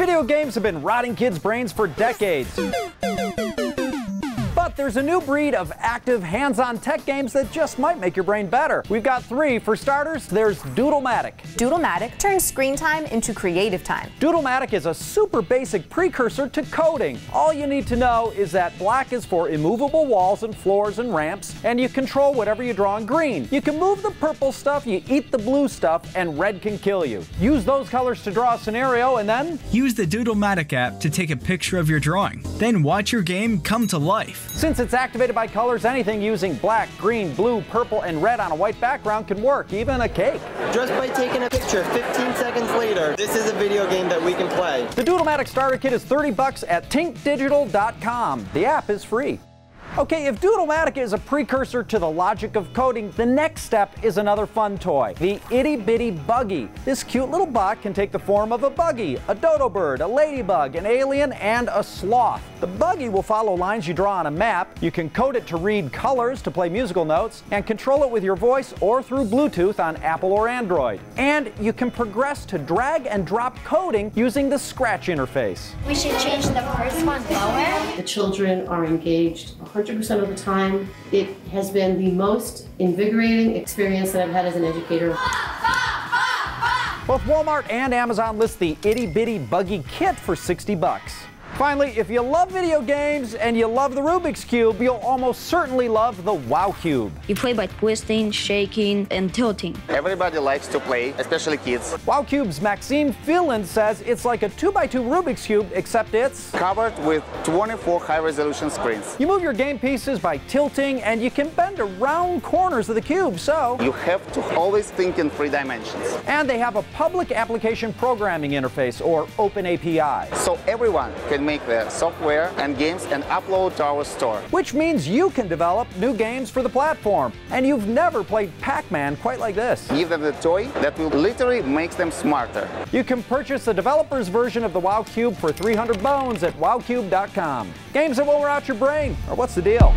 Video games have been rotting kids' brains for decades. But there's a new breed of active, hands-on tech games that just might make your brain better. We've got three. For starters, there's Doodlematic. Doodlematic turns screen time into creative time. Doodlematic is a super basic precursor to coding. All you need to know is that black is for immovable walls and floors and ramps, and you control whatever you draw in green. You can move the purple stuff, you eat the blue stuff, and red can kill you. Use those colors to draw a scenario, and then Use the Doodlematic app to take a picture of your drawing. Then watch your game come to life. Since it's activated by colors, anything using black, green, blue, purple, and red on a white background can work, even a cake. Just by taking a picture 15 seconds later, this is a video game that we can play. The Doodlematic Starter Kit is 30 bucks at tinkdigital.com. The app is free. Okay, if Doodlematic is a precursor to the logic of coding, the next step is another fun toy, the Itty Bitty Buggy. This cute little bot can take the form of a buggy, a dodo bird, a ladybug, an alien, and a sloth. The buggy will follow lines you draw on a map. You can code it to read colors, to play musical notes, and control it with your voice or through Bluetooth on Apple or Android. And you can progress to drag and drop coding using the Scratch interface. We should change the first one lower. The children are engaged 100% of the time. It has been the most invigorating experience that I've had as an educator. Both Walmart and Amazon list the Itty Bitty Buggy Kit for 60 bucks. Finally, if you love video games and you love the Rubik's Cube, you'll almost certainly love the Wow Cube. You play by twisting, shaking, and tilting. Everybody likes to play, especially kids. Wow Cube's Maxime Phelan says it's like a 2x2 Rubik's Cube, except it's Covered with 24 high-resolution screens. You move your game pieces by tilting, and you can bend around corners of the cube, so. You have to always think in three dimensions. And they have a public application programming interface, or Open API. So everyone can make their software and games and upload to our store. Which means you can develop new games for the platform. And you've never played Pac-Man quite like this. Give them the toy that will literally make them smarter. You can purchase the developer's version of the WoW Cube for 300 bones at wowcube.com. Games that will wear out your brain, or what's the deal?